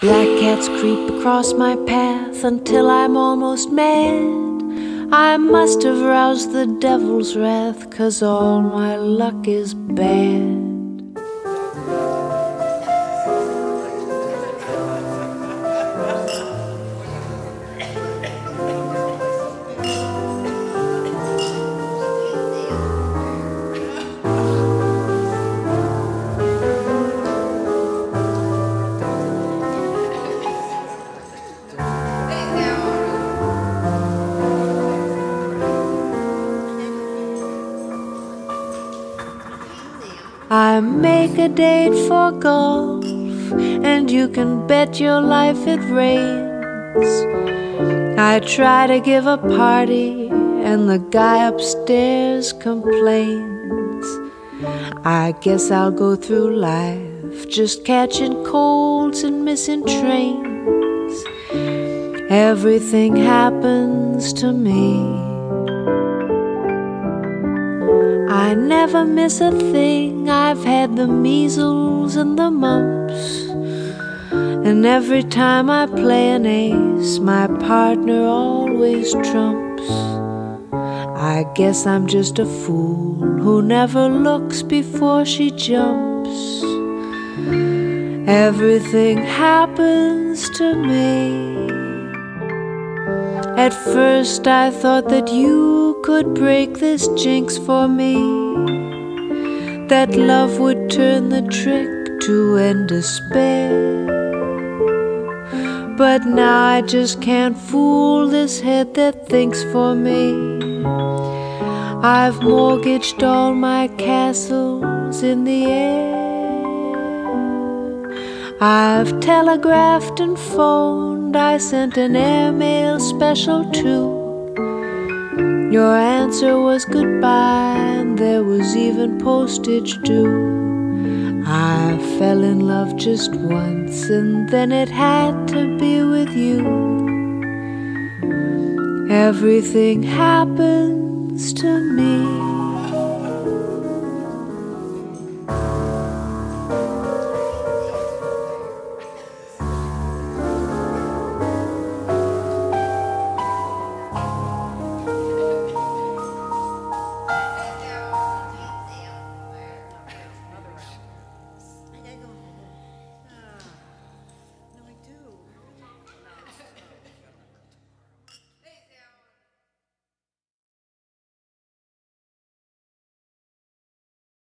Black cats creep across my path until I'm almost mad. I must have roused the devil's wrath, cause all my luck is bad. I make a date for golf, and you can bet your life it rains. I try to give a party, and the guy upstairs complains. I guess I'll go through life just catching colds and missing trains. Everything happens to me. Never miss a thing. I've had the measles and the mumps. And every time I play an ace, my partner always trumps. I guess I'm just a fool who never looks before she jumps. Everything happens to me. At first, I thought that you could break this jinx for me. That love would turn the trick to end despair. But now I just can't fool this head that thinks for me. I've mortgaged all my castles in the air. I've telegraphed and phoned, I sent an airmail special too. Your answer was goodbye, and there was even postage due. I fell in love just once, and then it had to be with you. Everything happens to.